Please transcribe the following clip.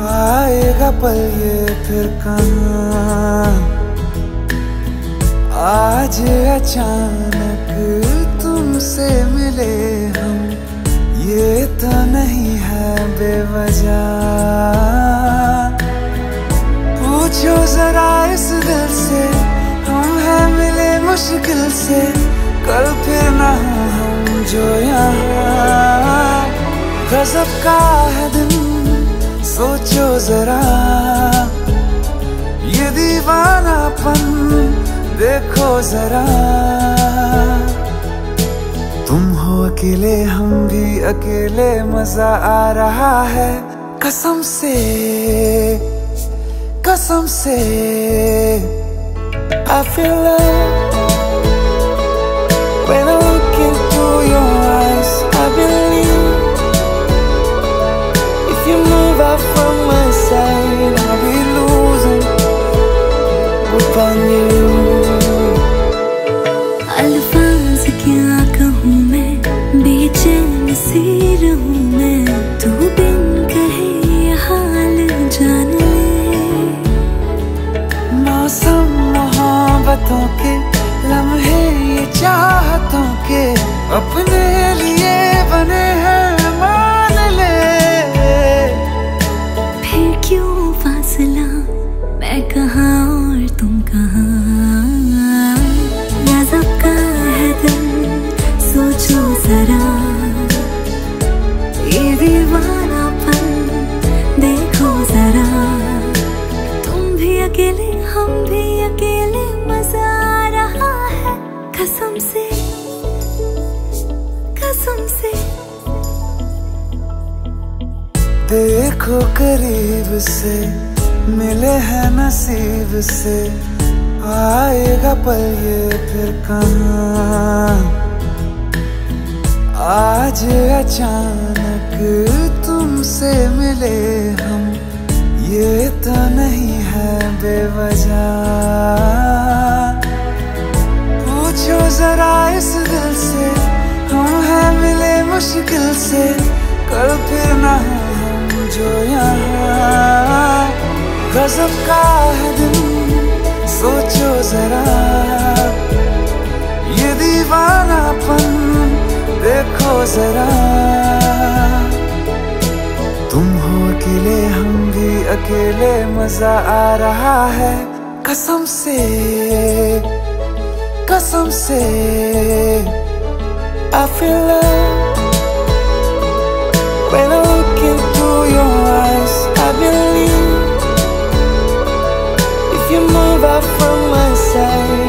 आएगा पल ये फिर कहाँ? आज अचानक तुमसे मिले हम, ये तो नहीं है बेवजह। पूछो जरा इस दिल से, हम हैं मिले मुश्किल से, कल फिर ना हम जो यहाँ। गजब का है दिन सोचो जरा। ये दीवानापन देखो जरा। तुम हो अकेले, हम भी अकेले, मज़ा आ रहा है। कसम से कसम से। I feel love मोहब्बतों के लम्हे ये चाहतों के अपने लिए बने तुम कहाँ? गजब का है दिल, सोचो जरा। ये दीवानापन, देखो जरा। तुम भी अकेले, हम भी अकेले, मज़ा आ रहा है कसम से। कसम से। देखो करीब से। मिले हैं नसीब से, आएगा पल ये फिर कहाँ? आज अचानक तुमसे मिले हम, ये तो नहीं है बेवजह। पूछो जरा इस दिल से, हम हैं मिले मुश्किल से, कल फिर ना हम जो यहाँ। गजब का है दिन, सोचो जरा। ये दीवानापन, देखो जरा। तुम हो अकेले, हम भी अकेले, मज़ा आ रहा है। कसम से कसम से, I feel love when I you move out from my side,